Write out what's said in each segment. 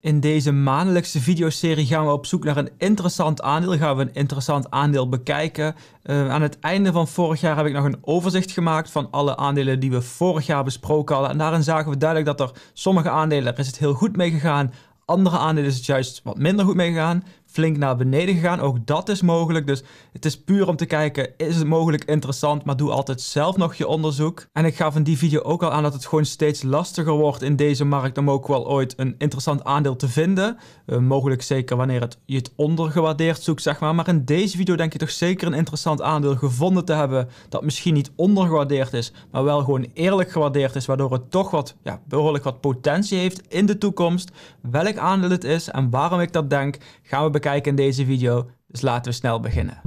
In deze maandelijkse videoserie gaan we op zoek naar een interessant aandeel. Gaan we een interessant aandeel bekijken. Uh, aan het einde van vorig jaar heb ik nog een overzicht gemaakt van alle aandelen die we vorig jaar besproken hadden. En daarin zagen we duidelijk dat er sommige aandelen, is het heel goed mee gegaan. Andere aandelen is het juist wat minder goed mee gegaan flink naar beneden gegaan. Ook dat is mogelijk. Dus het is puur om te kijken, is het mogelijk interessant, maar doe altijd zelf nog je onderzoek. En ik gaf in die video ook al aan dat het gewoon steeds lastiger wordt in deze markt om ook wel ooit een interessant aandeel te vinden. Uh, mogelijk zeker wanneer het, je het ondergewaardeerd zoekt, zeg maar. Maar in deze video denk je toch zeker een interessant aandeel gevonden te hebben dat misschien niet ondergewaardeerd is, maar wel gewoon eerlijk gewaardeerd is, waardoor het toch wat, ja, behoorlijk wat potentie heeft in de toekomst. Welk aandeel het is en waarom ik dat denk, gaan we bekijken in deze video. Dus laten we snel beginnen.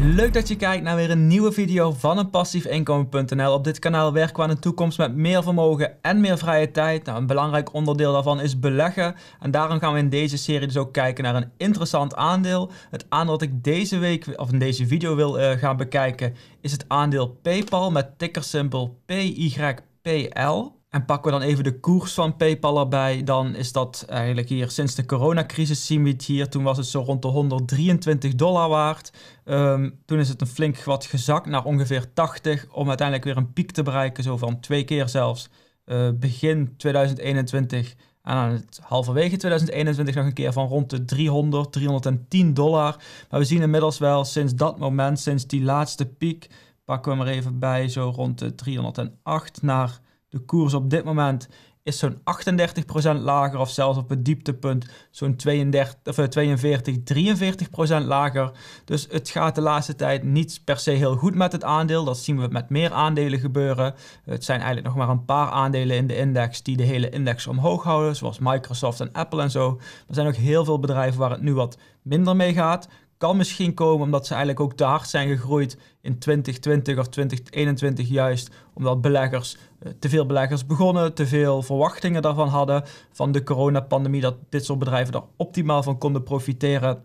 Leuk dat je kijkt naar weer een nieuwe video van een passiefinkomen.nl. Op dit kanaal werken we aan een toekomst met meer vermogen en meer vrije tijd. Nou, een belangrijk onderdeel daarvan is beleggen. En daarom gaan we in deze serie dus ook kijken naar een interessant aandeel. Het aandeel dat ik deze week, of in deze video wil uh, gaan bekijken, is het aandeel PayPal met tickersymbol PYPL. En pakken we dan even de koers van PayPal erbij, dan is dat eigenlijk hier sinds de coronacrisis zien we het hier. Toen was het zo rond de 123 dollar waard. Ehm, toen is het een flink wat gezakt naar ongeveer 80 om uiteindelijk weer een piek te bereiken, zo van twee keer zelfs. Uh, begin 2021 en aan het halverwege 2021 nog een keer van rond de 300, 310 dollar. Maar we zien inmiddels wel sinds dat moment, sinds die laatste piek, pakken we hem er even bij, zo rond de 308 naar de koers op dit moment is zo'n 38% lager of zelfs op het dieptepunt zo'n 32, of 42, eh, 43% lager. Dus het gaat de laatste tijd niet per se heel goed met het aandeel. Dat zien we met meer aandelen gebeuren. Het zijn eigenlijk nog maar een paar aandelen in de index die de hele index omhoog houden, zoals Microsoft en Apple en zo. Er zijn ook heel veel bedrijven waar het nu wat minder mee gaat. Kan misschien komen omdat ze eigenlijk ook te hard zijn gegroeid in 2020 of 2021 juist. Omdat beleggers, eh, te veel beleggers begonnen, te veel verwachtingen daarvan hadden van de coronapandemie. Dat dit soort bedrijven er optimaal van konden profiteren.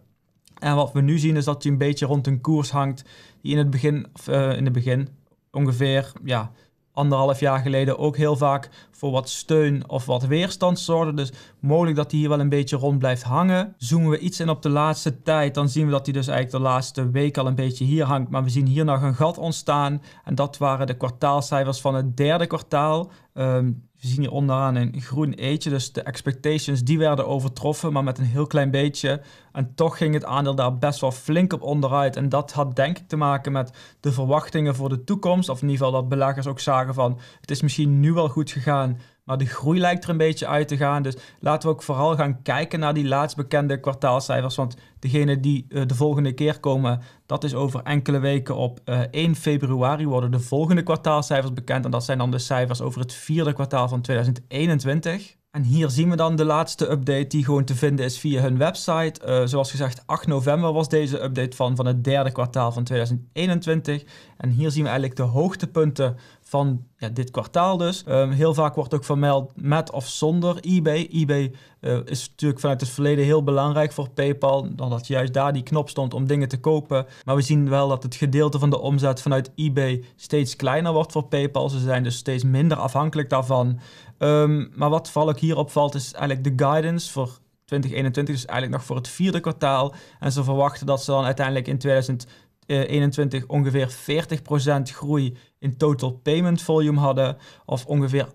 En wat we nu zien is dat je een beetje rond een koers hangt die in het begin, uh, in het begin ongeveer ja, anderhalf jaar geleden ook heel vaak voor wat steun of wat weerstand zorgde. Dus mogelijk dat hij hier wel een beetje rond blijft hangen. Zoomen we iets in op de laatste tijd, dan zien we dat hij dus eigenlijk de laatste week al een beetje hier hangt. Maar we zien hier nog een gat ontstaan. En dat waren de kwartaalcijfers van het derde kwartaal. Ehm, we zien hier onderaan een groen eetje, dus de expectations die werden overtroffen, maar met een heel klein beetje. En toch ging het aandeel daar best wel flink op onderuit. En dat had denk ik te maken met de verwachtingen voor de toekomst. Of in ieder geval dat beleggers ook zagen van, het is misschien nu wel goed gegaan, maar de groei lijkt er een beetje uit te gaan. Dus laten we ook vooral gaan kijken naar die laatst bekende kwartaalcijfers. Want degene die uh, de volgende keer komen, dat is over enkele weken op uh, eh, 1 februari worden de volgende kwartaalcijfers bekend. En dat zijn dan de cijfers over het vierde kwartaal van 2021. En hier zien we dan de laatste update die gewoon te vinden is via hun website. Uh, zoals gezegd, 8 november was deze update van, van het derde kwartaal van 2021. En hier zien we eigenlijk de hoogtepunten van ja, dit kwartaal dus. Um, heel vaak wordt ook vermeld met of zonder eBay. eBay uh, is natuurlijk vanuit het verleden heel belangrijk voor PayPal, dan dat juist daar die knop stond om dingen te kopen. Maar we zien wel dat het gedeelte van de omzet vanuit eBay steeds kleiner wordt voor PayPal. Ze zijn dus steeds minder afhankelijk daarvan. Um, maar wat vooral ook hier opvalt is eigenlijk de guidance voor 2021, dus eigenlijk nog voor het vierde kwartaal. En ze verwachten dat ze dan uiteindelijk in 2021 21 ongeveer 40% groei in total payment volume hadden, of ongeveer 28%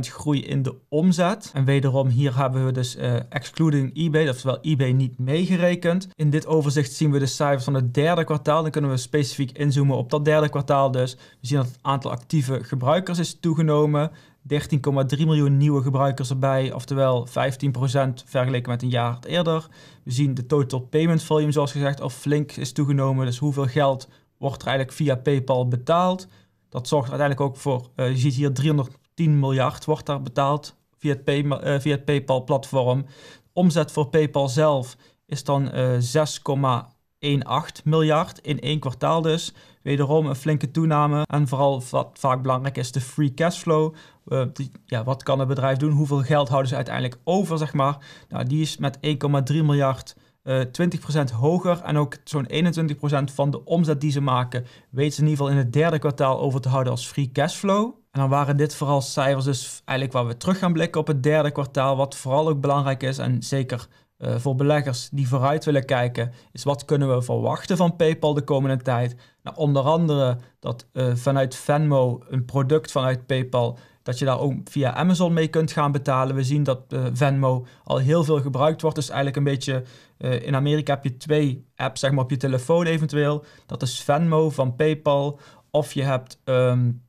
groei in de omzet. En wederom hier hebben we dus uh, excluding eBay, oftewel eBay niet meegerekend. In dit overzicht zien we de cijfers van het derde kwartaal. Dan kunnen we specifiek inzoomen op dat derde kwartaal dus. We zien dat het aantal actieve gebruikers is toegenomen. 13,3 miljoen nieuwe gebruikers erbij, oftewel 15% vergeleken met een jaar eerder. We zien de total payment volume, zoals gezegd, al flink is toegenomen. Dus hoeveel geld wordt er eigenlijk via PayPal betaald? Dat zorgt uiteindelijk ook voor, eh, je ziet hier 310 miljard wordt daar betaald via het, eh, via het PayPal-platform. Omzet voor PayPal zelf is dan eh, uh, 6, 1,8 miljard in één kwartaal dus. Wederom een flinke toename. En vooral wat vaak belangrijk is, de free cashflow. Uh, ja, wat kan het bedrijf doen? Hoeveel geld houden ze uiteindelijk over, zeg maar? Nou, die is met 1,3 miljard eh, 20% hoger. En ook zo'n 21% van de omzet die ze maken... weten ze in ieder geval in het derde kwartaal over te houden als free cashflow. En dan waren dit vooral cijfers dus eigenlijk waar we terug gaan blikken op het derde kwartaal. Wat vooral ook belangrijk is en zeker uh, voor beleggers die vooruit willen kijken, is wat kunnen we verwachten van PayPal de komende tijd. Nou, onder andere dat uh, vanuit Venmo, een product vanuit PayPal, dat je daar ook via Amazon mee kunt gaan betalen. We zien dat uh, Venmo al heel veel gebruikt wordt. Dus eigenlijk een beetje, in Amerika heb je twee apps zeg maar, op je telefoon eventueel. Dat is Venmo van PayPal. Of je hebt um,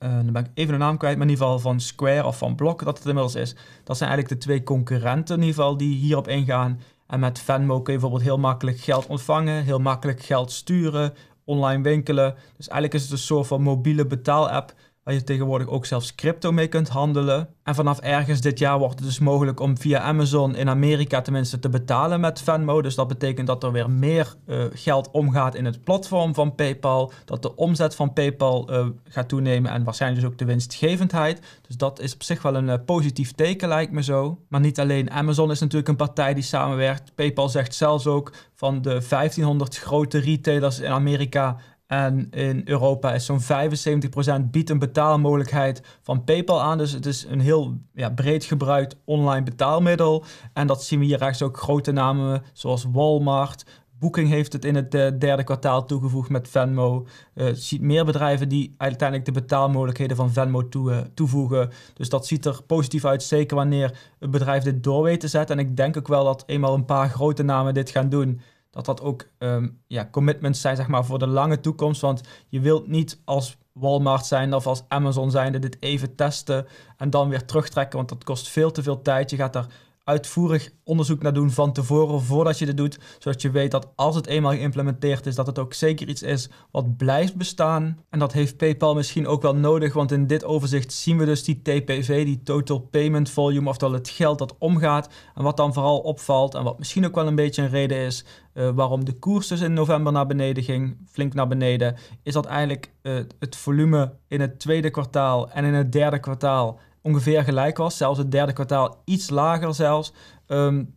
uh, dan ben ik even de naam kwijt, maar in ieder geval van Square of van Block dat het inmiddels is. Dat zijn eigenlijk de twee concurrenten in ieder geval die hierop ingaan. En met Venmo kun je bijvoorbeeld heel makkelijk geld ontvangen, heel makkelijk geld sturen, online winkelen. Dus eigenlijk is het een soort van mobiele betaalapp waar je tegenwoordig ook zelfs crypto mee kunt handelen. En vanaf ergens dit jaar wordt het dus mogelijk om via Amazon in Amerika tenminste te betalen met Venmo. Dus dat betekent dat er weer meer uh, geld omgaat in het platform van PayPal. Dat de omzet van PayPal uh, gaat toenemen en waarschijnlijk dus ook de winstgevendheid. Dus dat is op zich wel een uh, positief teken, lijkt me zo. Maar niet alleen Amazon is natuurlijk een partij die samenwerkt. PayPal zegt zelfs ook van de 1500 grote retailers in Amerika en in Europa is zo'n 75% biedt een betaalmogelijkheid van PayPal aan. Dus het is een heel ja, breed gebruikt online betaalmiddel. En dat zien we hier rechts ook grote namen zoals Walmart. Booking heeft het in het uh, derde kwartaal toegevoegd met Venmo. Uh, ziet meer bedrijven die uiteindelijk de betaalmogelijkheden van Venmo toe, uh, toevoegen. Dus dat ziet er positief uit, zeker wanneer een bedrijf dit door weet te zetten. En ik denk ook wel dat eenmaal een paar grote namen dit gaan doen dat dat ook um, ja, commitments zijn zeg maar, voor de lange toekomst. Want je wilt niet als Walmart zijn of als Amazon zijn dit even testen en dan weer terugtrekken. Want dat kost veel te veel tijd. Je gaat daar uitvoerig onderzoek naar doen van tevoren voordat je dit doet. Zodat je weet dat als het eenmaal geïmplementeerd is, dat het ook zeker iets is wat blijft bestaan. En dat heeft PayPal misschien ook wel nodig, want in dit overzicht zien we dus die TPV, die Total Payment Volume, oftewel het geld dat omgaat. En wat dan vooral opvalt en wat misschien ook wel een beetje een reden is uh, waarom de koers dus in november naar beneden ging, flink naar beneden, is dat eigenlijk uh, het volume in het tweede kwartaal en in het derde kwartaal ongeveer gelijk was. Zelfs het derde kwartaal iets lager zelfs. Um,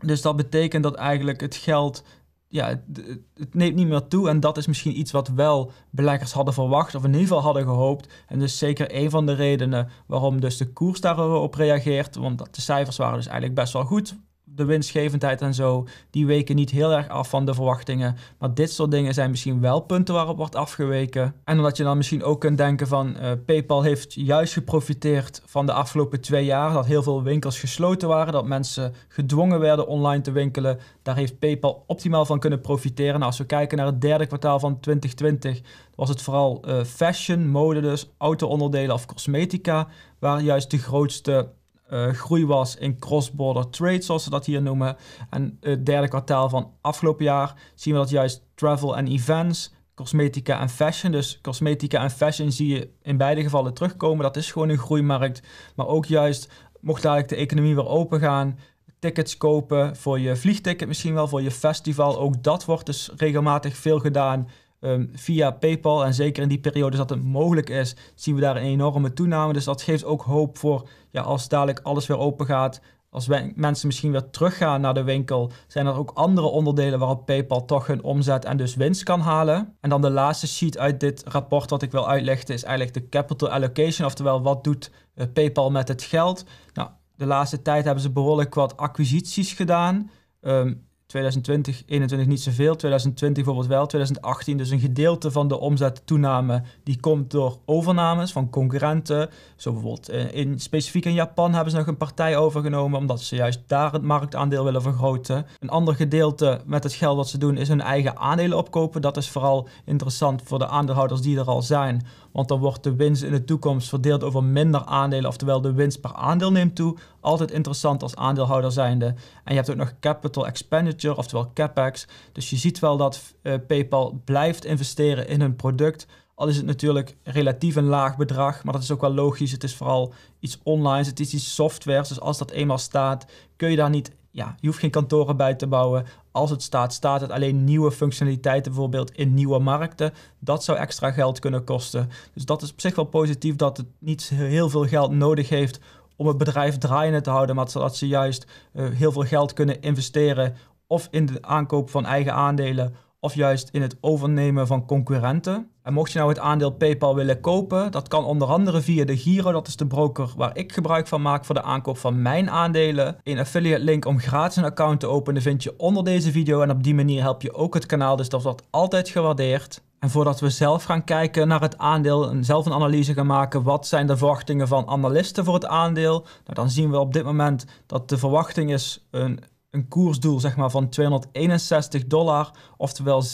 dus dat betekent dat eigenlijk het geld, ja, het, het, neemt niet meer toe. En dat is misschien iets wat wel beleggers hadden verwacht of in ieder geval hadden gehoopt. En dus zeker een van de redenen waarom dus de koers daarop reageert. Want de cijfers waren dus eigenlijk best wel goed de winstgevendheid en zo, die weken niet heel erg af van de verwachtingen. Maar dit soort dingen zijn misschien wel punten waarop wordt afgeweken. En omdat je dan misschien ook kunt denken van uh, PayPal heeft juist geprofiteerd van de afgelopen twee jaar. Dat heel veel winkels gesloten waren, dat mensen gedwongen werden online te winkelen. Daar heeft PayPal optimaal van kunnen profiteren. Nou, als we kijken naar het derde kwartaal van 2020, was het vooral uh, fashion, mode dus, auto-onderdelen of cosmetica, waar juist de grootste uh, groei was in cross-border trade, zoals ze dat hier noemen. En het derde kwartaal van afgelopen jaar zien we dat juist travel en events, cosmetica en fashion. Dus cosmetica en fashion zie je in beide gevallen terugkomen. Dat is gewoon een groeimarkt. Maar ook juist, mocht dadelijk de economie weer open gaan, tickets kopen voor je vliegticket misschien wel, voor je festival. Ook dat wordt dus regelmatig veel gedaan um, via PayPal. En zeker in die periode dat het mogelijk is, zien we daar een enorme toename. Dus dat geeft ook hoop voor ja, als dadelijk alles weer open gaat. Als mensen misschien weer teruggaan naar de winkel, zijn er ook andere onderdelen waarop PayPal toch hun omzet en dus winst kan halen. En dan de laatste sheet uit dit rapport wat ik wil uitleggen is eigenlijk de capital allocation, oftewel wat doet uh, PayPal met het geld. Nou, de laatste tijd hebben ze behoorlijk wat acquisities gedaan. Um, 2020, 2021 niet zoveel, 2020 bijvoorbeeld wel, 2018 dus een gedeelte van de omzettoename die komt door overnames van concurrenten. Zo bijvoorbeeld eh, in, specifiek in Japan hebben ze nog een partij overgenomen omdat ze juist daar het marktaandeel willen vergroten. Een ander gedeelte met het geld wat ze doen is hun eigen aandelen opkopen. Dat is vooral interessant voor de aandeelhouders die er al zijn, want dan wordt de winst in de toekomst verdeeld over minder aandelen, oftewel de winst per aandeel neemt toe. Altijd interessant als aandeelhouder zijnde. En je hebt ook nog capital expenditure, oftewel capex. Dus je ziet wel dat uh, PayPal blijft investeren in hun product. Al is het natuurlijk relatief een laag bedrag, maar dat is ook wel logisch. Het is vooral iets online, het is iets software. Dus als dat eenmaal staat, kun je daar niet ja, je hoeft geen kantoren bij te bouwen. Als het staat, staat het alleen nieuwe functionaliteiten, bijvoorbeeld in nieuwe markten. Dat zou extra geld kunnen kosten. Dus dat is op zich wel positief dat het niet heel veel geld nodig heeft om het bedrijf draaiende te houden, maar zodat ze juist uh, heel veel geld kunnen investeren of in de aankoop van eigen aandelen of juist in het overnemen van concurrenten. En mocht je nou het aandeel PayPal willen kopen, dat kan onder andere via de Giro, dat is de broker waar ik gebruik van maak voor de aankoop van mijn aandelen. Een affiliate link om gratis een account te openen vind je onder deze video en op die manier help je ook het kanaal, dus dat wordt altijd gewaardeerd. En voordat we zelf gaan kijken naar het aandeel en zelf een analyse gaan maken, wat zijn de verwachtingen van analisten voor het aandeel? Nou, dan zien we op dit moment dat de verwachting is een een koersdoel zeg maar, van 261 dollar, oftewel 36%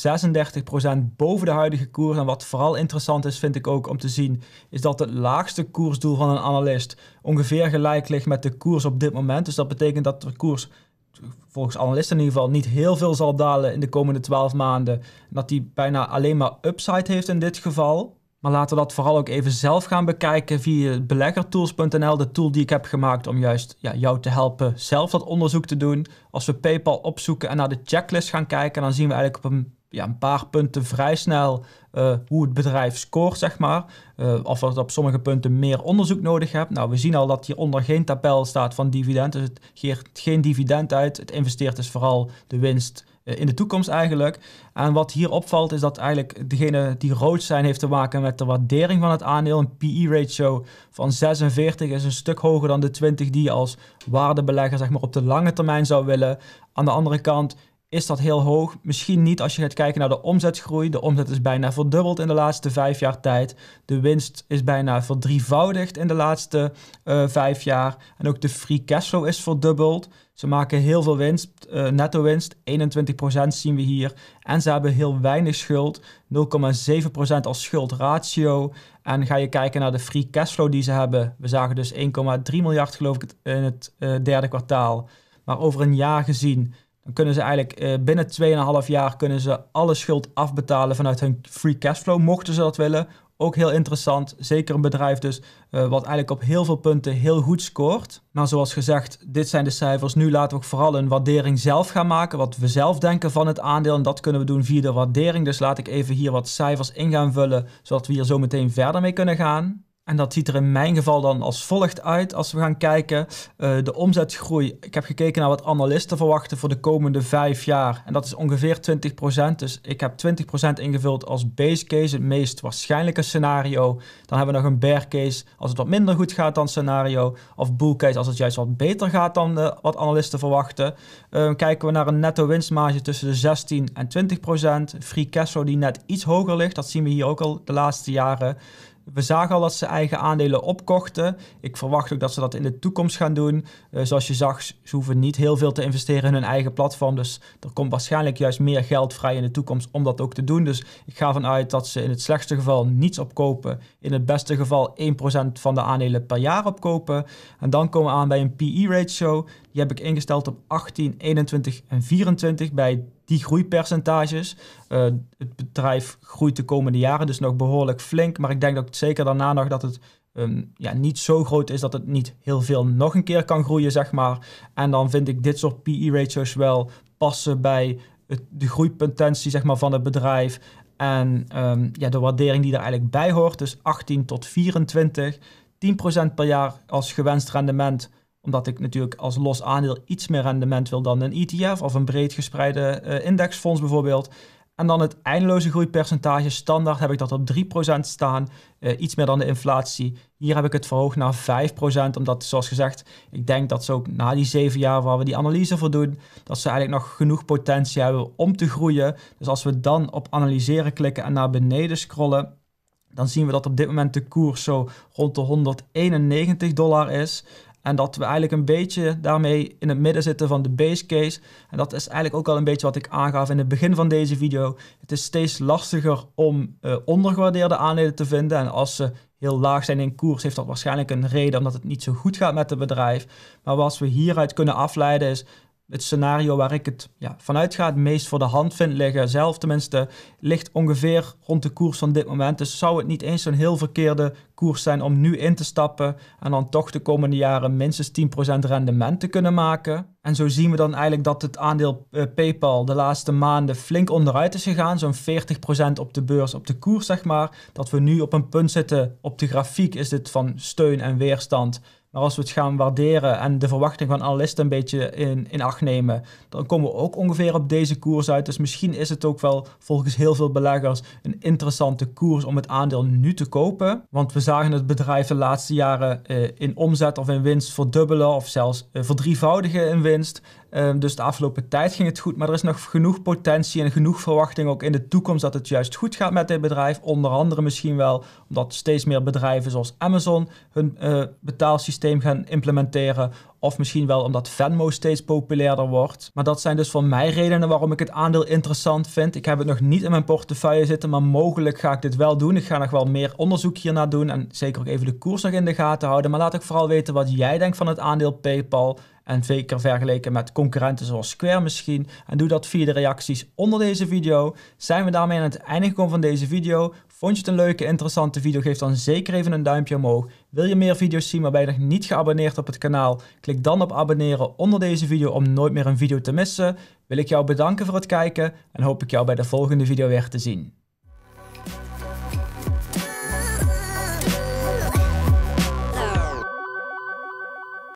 boven de huidige koers. En wat vooral interessant is, vind ik ook om te zien, is dat het laagste koersdoel van een analist ongeveer gelijk ligt met de koers op dit moment. Dus dat betekent dat de koers volgens analisten in ieder geval niet heel veel zal dalen in de komende 12 maanden. En dat die bijna alleen maar upside heeft in dit geval. Maar laten we dat vooral ook even zelf gaan bekijken via beleggertools.nl, de tool die ik heb gemaakt om juist ja, jou te helpen zelf dat onderzoek te doen. Als we PayPal opzoeken en naar de checklist gaan kijken, dan zien we eigenlijk op een, ja, een paar punten vrij snel uh, hoe het bedrijf scoort, zeg maar. Uh, of het op sommige punten meer onderzoek nodig hebt. Nou, we zien al dat hieronder geen tabel staat van dividend, dus het geeft geen dividend uit. Het investeert dus vooral de winst eh, in de toekomst eigenlijk. En wat hier opvalt is dat eigenlijk degene die rood zijn heeft te maken met de waardering van het aandeel. Een PE-ratio van 46 is een stuk hoger dan de 20 die je als waardebelegger zeg maar, op de lange termijn zou willen. Aan de andere kant is dat heel hoog. Misschien niet als je gaat kijken naar de omzetgroei. De omzet is bijna verdubbeld in de laatste vijf jaar tijd. De winst is bijna verdrievoudigd in de laatste uh, vijf jaar. En ook de free cashflow is verdubbeld. Ze maken heel veel winst, uh, netto winst, 21% zien we hier. En ze hebben heel weinig schuld, 0,7% als schuldratio. En ga je kijken naar de free cashflow die ze hebben. We zagen dus 1,3 miljard geloof ik in het uh, derde kwartaal. Maar over een jaar gezien dan kunnen ze eigenlijk uh, binnen 2,5 jaar kunnen ze alle schuld afbetalen vanuit hun free cashflow, mochten ze dat willen. Ook heel interessant, zeker een bedrijf dus uh, wat eigenlijk op heel veel punten heel goed scoort. Maar zoals gezegd, dit zijn de cijfers. Nu laten we ook vooral een waardering zelf gaan maken, wat we zelf denken van het aandeel. En dat kunnen we doen via de waardering. Dus laat ik even hier wat cijfers in gaan vullen, zodat we hier zo meteen verder mee kunnen gaan. En dat ziet er in mijn geval dan als volgt uit als we gaan kijken. Uh, de omzetgroei. Ik heb gekeken naar wat analisten verwachten voor de komende vijf jaar. En dat is ongeveer 20%. Dus ik heb 20% ingevuld als base case, het meest waarschijnlijke scenario. Dan hebben we nog een bear case als het wat minder goed gaat dan scenario. Of bull case als het juist wat beter gaat dan uh, wat analisten verwachten. Uh, kijken we naar een netto winstmarge tussen de 16 en 20%. Free cash flow die net iets hoger ligt. Dat zien we hier ook al de laatste jaren. We zagen al dat ze eigen aandelen opkochten. Ik verwacht ook dat ze dat in de toekomst gaan doen. Uh, zoals je zag, ze hoeven niet heel veel te investeren in hun eigen platform. Dus er komt waarschijnlijk juist meer geld vrij in de toekomst om dat ook te doen. Dus ik ga ervan uit dat ze in het slechtste geval niets opkopen. In het beste geval 1% van de aandelen per jaar opkopen. En dan komen we aan bij een PE-ratio. Die heb ik ingesteld op 18, 21 en 24 bij die groeipercentages. Uh, het bedrijf groeit de komende jaren dus nog behoorlijk flink. Maar ik denk dat zeker daarna nog dat het um, ja, niet zo groot is dat het niet heel veel nog een keer kan groeien, zeg maar. En dan vind ik dit soort PE-ratios wel passen bij het, de groeipotentie zeg maar, van het bedrijf. En um, ja, de waardering die er eigenlijk bij hoort. Dus 18 tot 24, 10% per jaar als gewenst rendement omdat ik natuurlijk als los aandeel iets meer rendement wil dan een ETF of een breed gespreide uh, indexfonds bijvoorbeeld. En dan het eindeloze groeipercentage. Standaard heb ik dat op 3% staan. Uh, iets meer dan de inflatie. Hier heb ik het verhoogd naar 5%. Omdat, zoals gezegd, ik denk dat ze ook na die zeven jaar waar we die analyse voor doen, dat ze eigenlijk nog genoeg potentie hebben om te groeien. Dus als we dan op analyseren klikken en naar beneden scrollen, dan zien we dat op dit moment de koers zo rond de 191 dollar is. En dat we eigenlijk een beetje daarmee in het midden zitten van de base case. En dat is eigenlijk ook al een beetje wat ik aangaf in het begin van deze video. Het is steeds lastiger om uh, ondergewaardeerde aandelen te vinden. En als ze heel laag zijn in koers, heeft dat waarschijnlijk een reden omdat het niet zo goed gaat met het bedrijf. Maar wat we hieruit kunnen afleiden is het scenario waar ik het ja, vanuit ga, het meest voor de hand vind liggen, zelf tenminste, ligt ongeveer rond de koers van dit moment. Dus zou het niet eens zo'n heel verkeerde koers zijn om nu in te stappen en dan toch de komende jaren minstens 10% rendement te kunnen maken. En zo zien we dan eigenlijk dat het aandeel uh, PayPal de laatste maanden flink onderuit is gegaan, zo'n 40% op de beurs, op de koers zeg maar. Dat we nu op een punt zitten op de grafiek is dit van steun en weerstand Maar als we het gaan waarderen en de verwachting van analisten een beetje in, in acht nemen, dan komen we ook ongeveer op deze koers uit. Dus misschien is het ook wel volgens heel veel beleggers een interessante koers om het aandeel nu te kopen. Want we zagen het bedrijf de laatste jaren eh, in omzet of in winst verdubbelen of zelfs eh, verdrievoudigen in winst. Ehm, dus de afgelopen tijd ging het goed, maar er is nog genoeg potentie en genoeg verwachting ook in de toekomst dat het juist goed gaat met dit bedrijf. Onder andere misschien wel omdat steeds meer bedrijven zoals Amazon hun uh, gaan implementeren. Of misschien wel omdat Venmo steeds populairder wordt. Maar dat zijn dus voor mij redenen waarom ik het aandeel interessant vind. Ik heb het nog niet in mijn portefeuille zitten, maar mogelijk ga ik dit wel doen. Ik ga nog wel meer onderzoek hiernaar doen en zeker ook even de koers nog in de gaten houden. Maar laat ik vooral weten wat jij denkt van het aandeel PayPal. En zeker vergeleken met concurrenten zoals Square misschien. En doe dat via de reacties onder deze video. Zijn we daarmee aan het einde gekomen van deze video. Vond je het een leuke, interessante video? Geef dan zeker even een duimpje omhoog. Wil je meer video's zien waarbij je nog niet geabonneerd op het kanaal? Dan op abonneren onder deze video om nooit meer een video te missen. Wil ik jou bedanken voor het kijken en hoop ik jou bij de volgende video weer te zien.